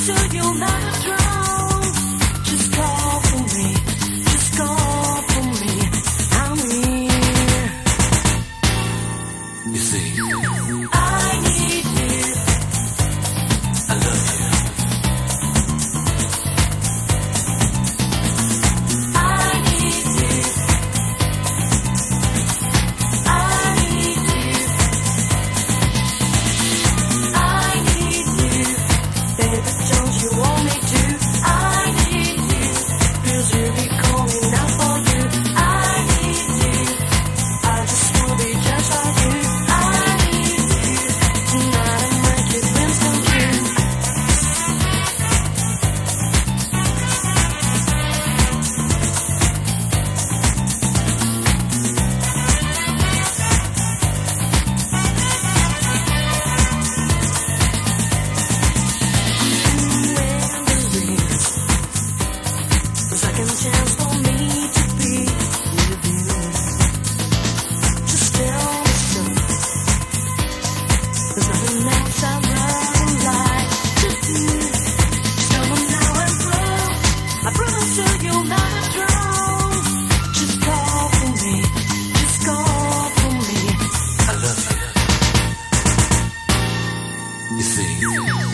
should you not try? Peace.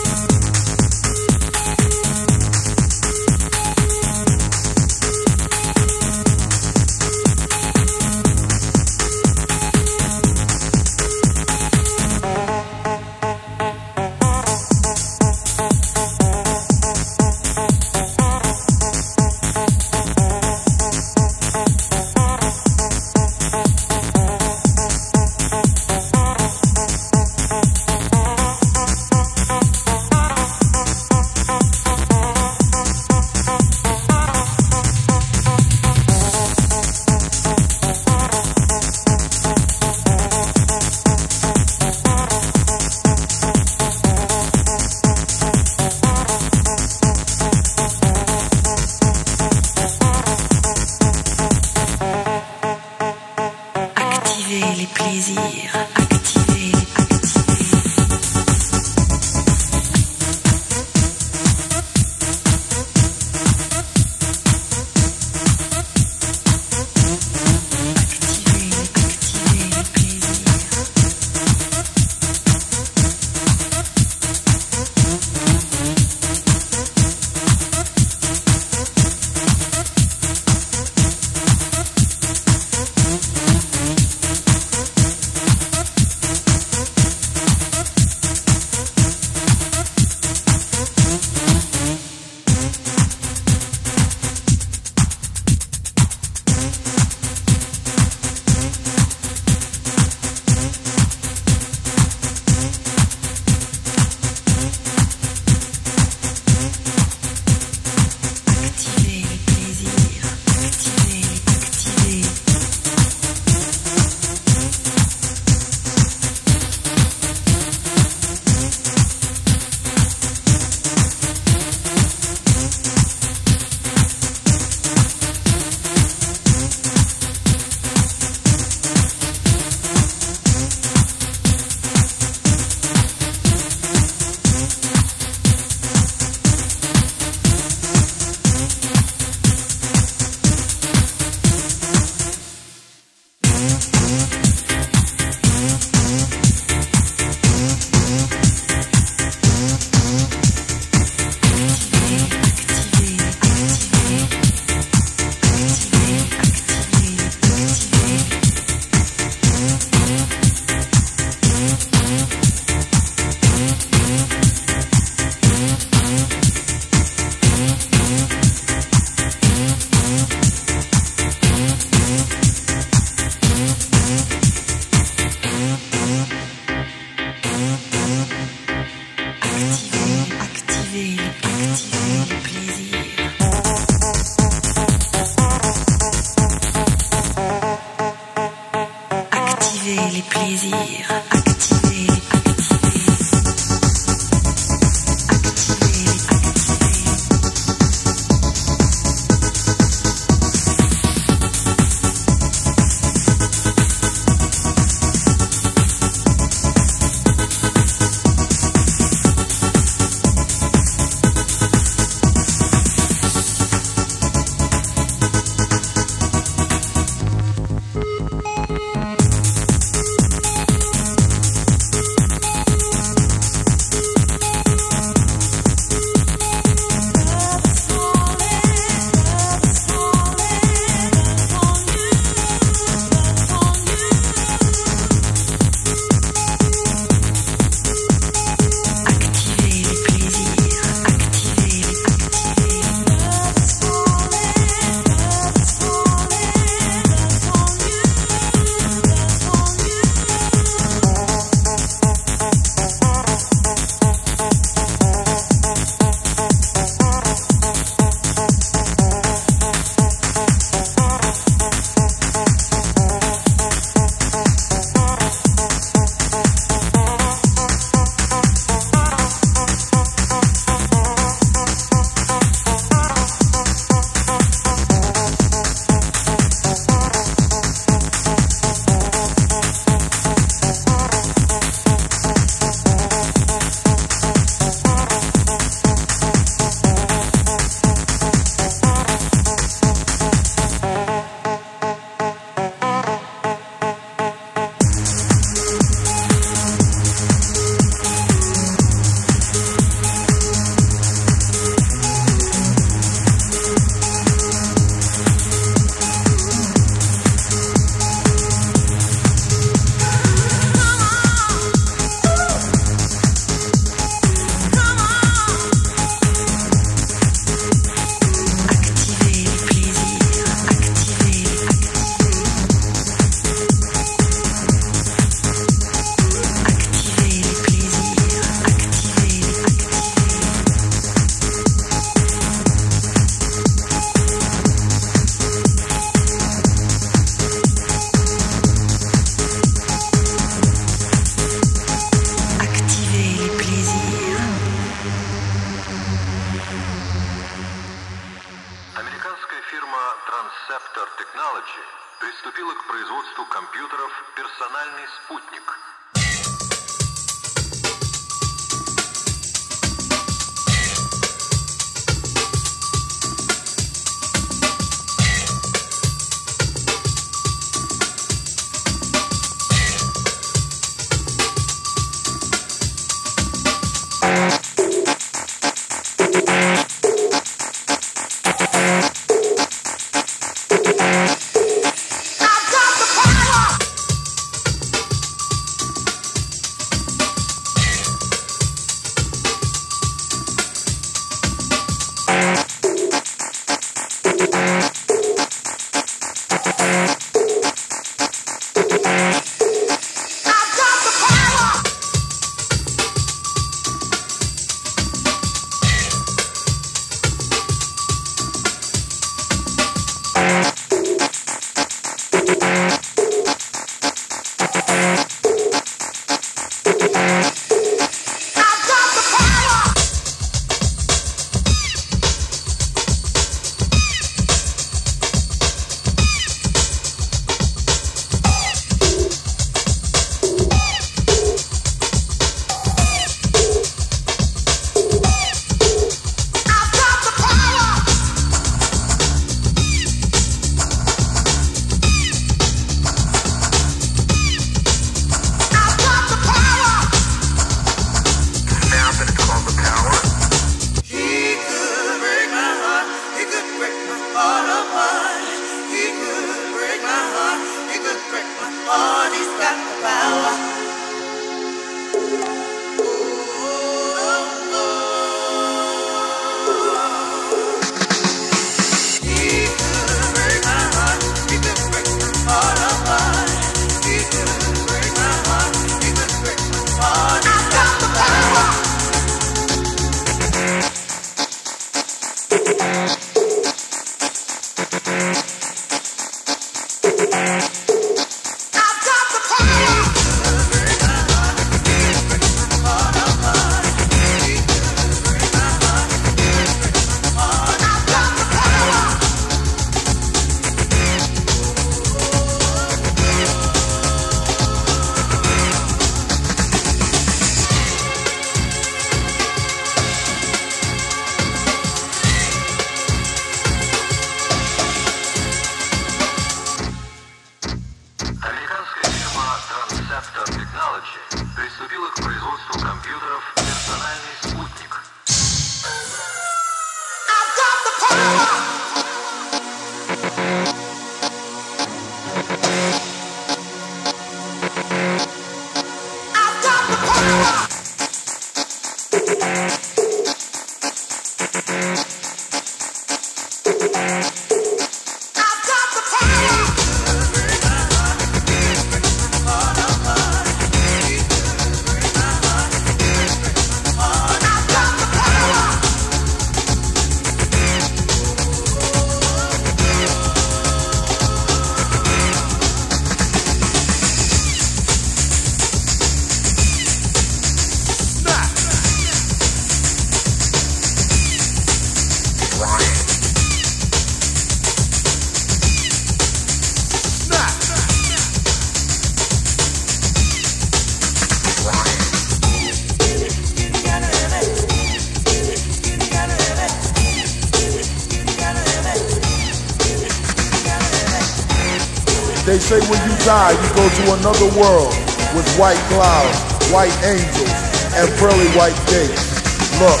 Another world with white clouds, white angels, and pearly white gates. Look,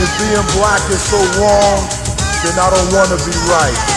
if being black is so wrong, then I don't want to be right.